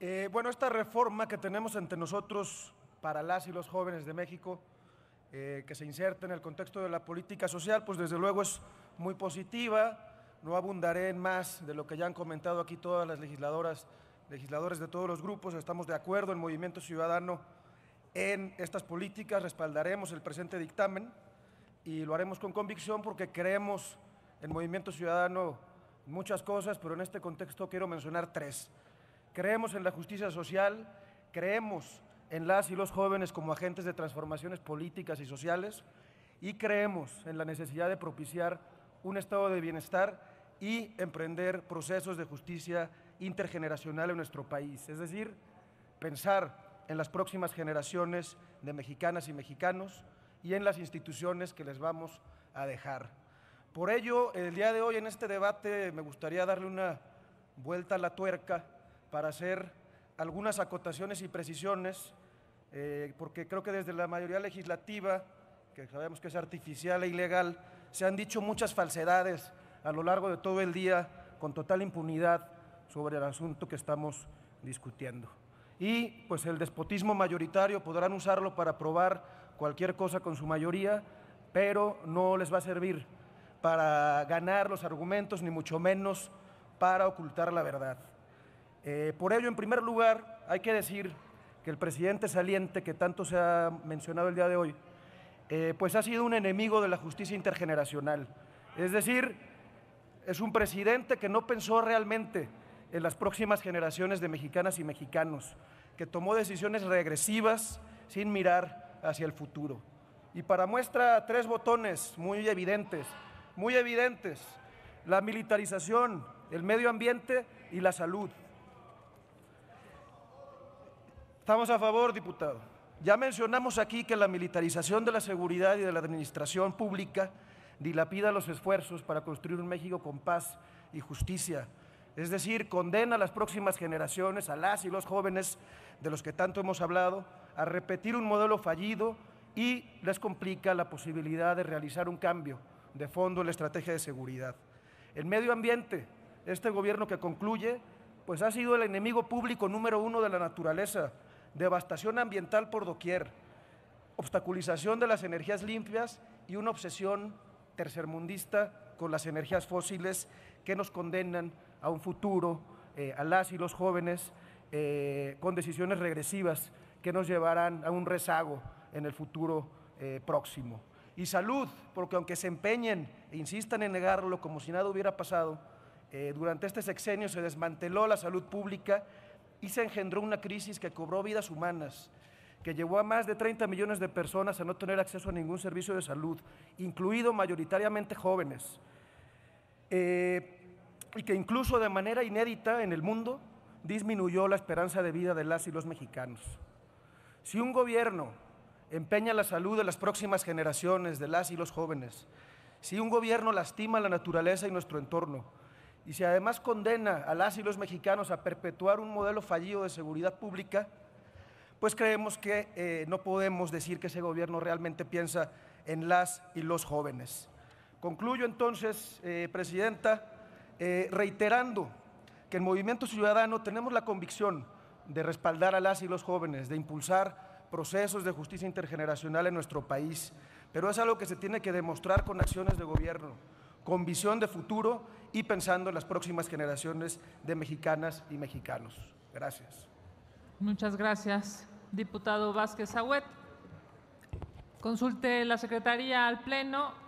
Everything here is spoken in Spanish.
Eh, bueno, esta reforma que tenemos ante nosotros para las y los jóvenes de México, eh, que se inserta en el contexto de la política social, pues desde luego es muy positiva. No abundaré en más de lo que ya han comentado aquí todas las legisladoras, legisladores de todos los grupos. Estamos de acuerdo en Movimiento Ciudadano en estas políticas, respaldaremos el presente dictamen y lo haremos con convicción porque creemos en Movimiento Ciudadano muchas cosas, pero en este contexto quiero mencionar tres. Creemos en la justicia social, creemos en las y los jóvenes como agentes de transformaciones políticas y sociales y creemos en la necesidad de propiciar un estado de bienestar y emprender procesos de justicia intergeneracional en nuestro país, es decir, pensar en las próximas generaciones de mexicanas y mexicanos y en las instituciones que les vamos a dejar. Por ello, el día de hoy en este debate me gustaría darle una vuelta a la tuerca para hacer algunas acotaciones y precisiones, eh, porque creo que desde la mayoría legislativa, que sabemos que es artificial e ilegal, se han dicho muchas falsedades a lo largo de todo el día con total impunidad sobre el asunto que estamos discutiendo. Y pues el despotismo mayoritario podrán usarlo para aprobar cualquier cosa con su mayoría, pero no les va a servir para ganar los argumentos, ni mucho menos para ocultar la verdad. Eh, por ello, en primer lugar, hay que decir que el presidente saliente, que tanto se ha mencionado el día de hoy, eh, pues ha sido un enemigo de la justicia intergeneracional. Es decir, es un presidente que no pensó realmente en las próximas generaciones de mexicanas y mexicanos, que tomó decisiones regresivas sin mirar hacia el futuro. Y para muestra, tres botones muy evidentes muy evidentes, la militarización, el medio ambiente y la salud. Estamos a favor, diputado. Ya mencionamos aquí que la militarización de la seguridad y de la administración pública dilapida los esfuerzos para construir un México con paz y justicia. Es decir, condena a las próximas generaciones, a las y los jóvenes de los que tanto hemos hablado, a repetir un modelo fallido y les complica la posibilidad de realizar un cambio de fondo en la estrategia de seguridad. El medio ambiente, este gobierno que concluye, pues ha sido el enemigo público número uno de la naturaleza, devastación ambiental por doquier, obstaculización de las energías limpias y una obsesión tercermundista con las energías fósiles que nos condenan a un futuro, eh, a las y los jóvenes, eh, con decisiones regresivas que nos llevarán a un rezago en el futuro eh, próximo y salud, porque aunque se empeñen e insistan en negarlo como si nada hubiera pasado, eh, durante este sexenio se desmanteló la salud pública y se engendró una crisis que cobró vidas humanas, que llevó a más de 30 millones de personas a no tener acceso a ningún servicio de salud, incluido mayoritariamente jóvenes, eh, y que incluso de manera inédita en el mundo disminuyó la esperanza de vida de las y los mexicanos. Si un gobierno empeña la salud de las próximas generaciones, de las y los jóvenes, si un gobierno lastima la naturaleza y nuestro entorno, y si además condena a las y los mexicanos a perpetuar un modelo fallido de seguridad pública, pues creemos que eh, no podemos decir que ese gobierno realmente piensa en las y los jóvenes. Concluyo entonces, eh, Presidenta, eh, reiterando que en Movimiento Ciudadano tenemos la convicción de respaldar a las y los jóvenes, de impulsar procesos de justicia intergeneracional en nuestro país, pero es algo que se tiene que demostrar con acciones de gobierno, con visión de futuro y pensando en las próximas generaciones de mexicanas y mexicanos. Gracias. Muchas gracias, diputado Vázquez Agüet. Consulte la Secretaría al Pleno